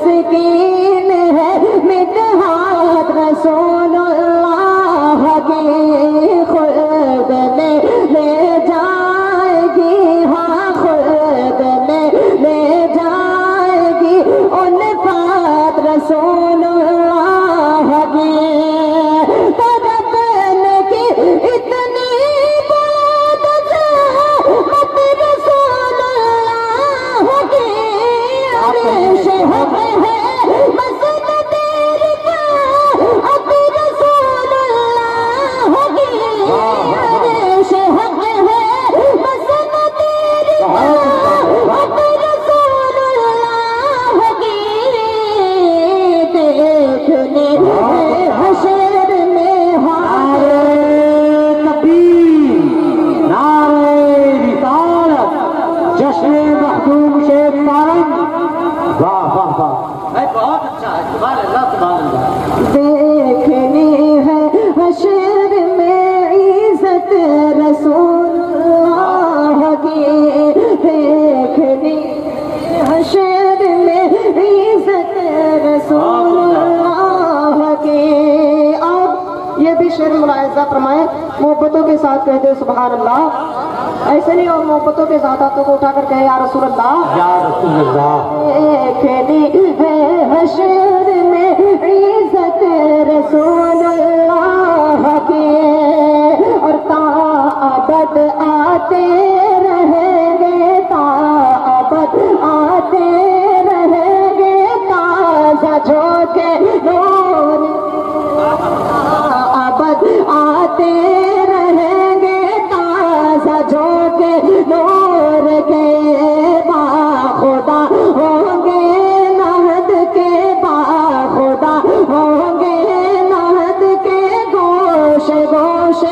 तस्कीन है मिटहात भाई, बहुत अच्छा में रसूलुल्लाह की। देखनी में इज़्ज़त रसूलुल्लाह की। ये भी शेर मुलायजा फरमाए, मोहब्बतों के साथ कहते सुबहान अल्लाह ऐसे नहीं और मोहब्बतों के हाथों को उठाकर कहे या रसूल अल्लाह या रसूल अल्लाह है हशर में इज़्ज़त रसूलुल्लाह की और ताबत आते रहेंगे ताबत आते रहेंगे ताज़ा झोंके नूर अबद आते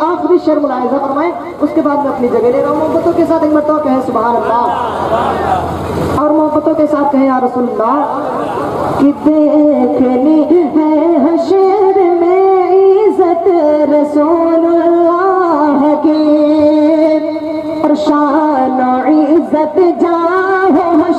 आखिरी शेर मुलायजा फरमाए। उसके बाद मैं अपनी जगह ले रहा हूँ, मोहब्बतों के साथ एक मरतबा कहे सुबह अल्लाह और मोहब्बतों के साथ कहे यार रसूलुल्लाह, कि देखनी है हशर में इज़्ज़त रसूलुल्लाह की। और शान इज़्ज़त जाहो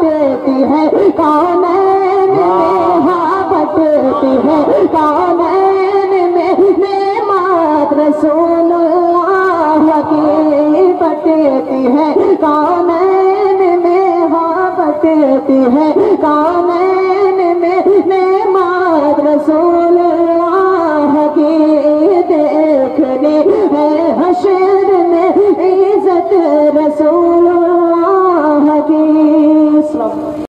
बटती है, कौन बटती है, कौन में मात्र सुन की बटती है, कौन में हाँ है कानैन